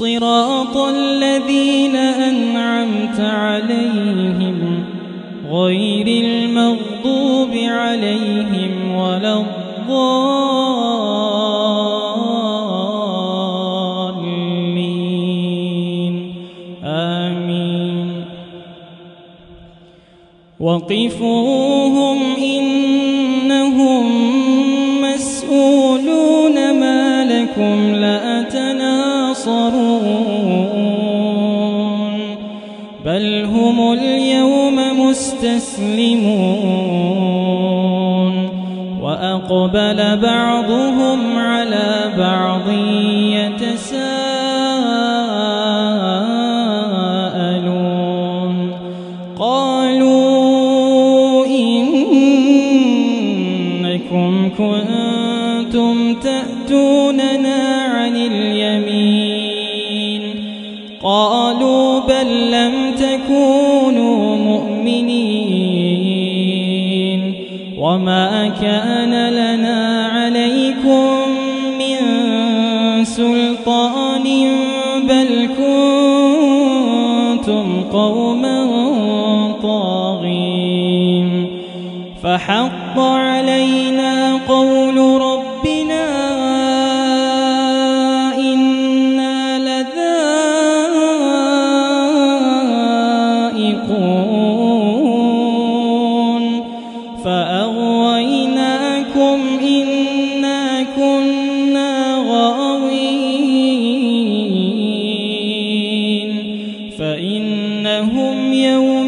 صراط الذين أنعمت عليهم غير المغضوب عليهم ولا الضالين. آمين. وقفوهم إنهم تناصرون بل هم اليوم مستسلمون وأقبل بعضهم على بعض يتساءلون قالوا بل لم تكونوا مؤمنين وما كان لنا عليكم من سلطان بل كنتم قوما طاغين فحق علينا قول فإنهم يومئذ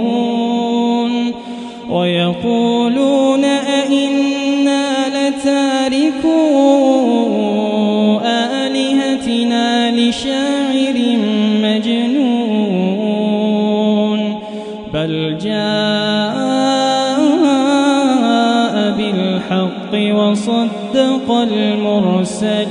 يستكبرون ويقولون أئنا لتاركو آلهتنا لشاعر مجنون. بل جاء بالحق وصدق المرسلين.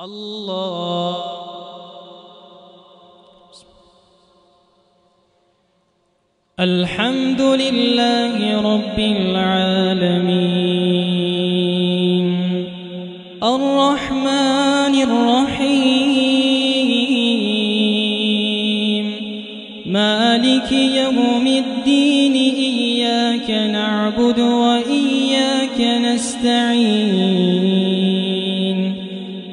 الله. الحمد لله رب العالمين. الرحمن الرحيم. مالك يوم الدين إياك نعبد وإياك نستعين.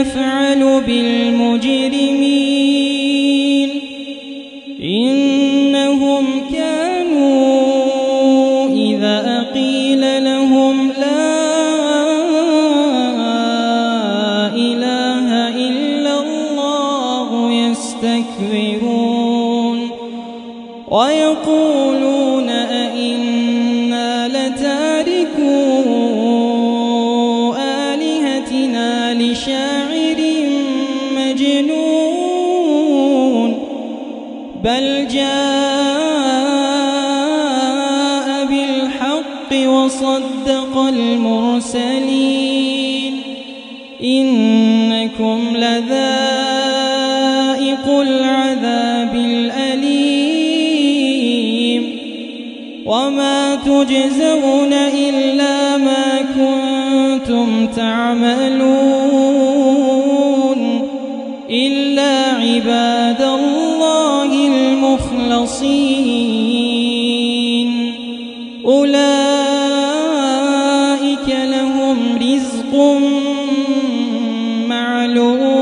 كذلك بالحق وصدق المرسلين. إنكم لذائق العذاب الأليم. وما تجزون إلا ما كنتم تعملون إلا عباد الله أولئك لهم رزق معلوم.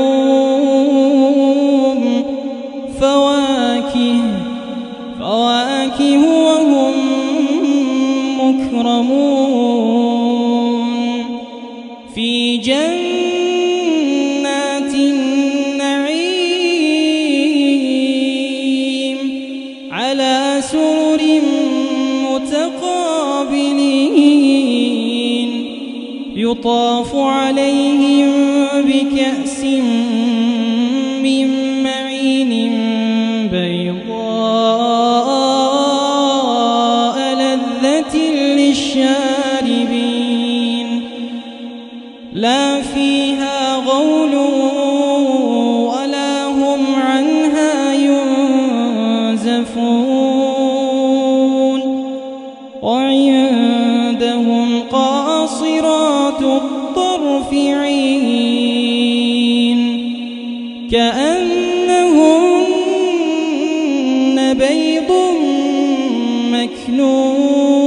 فواكه فواكه وهم مكرمون. في جنات يطاف عليهم بكأس من معين بيضاء لذة للشاربين. لا الطرف عين كأنهن بيض مكنون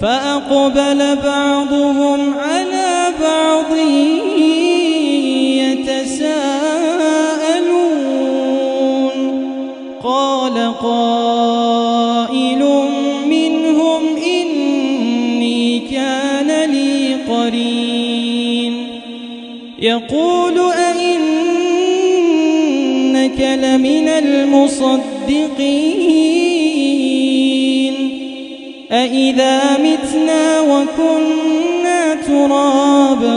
فأقبل بعضهم على بعض قرين يقول أئنك لمن المصدقين. أئذا متنا وكنا ترابا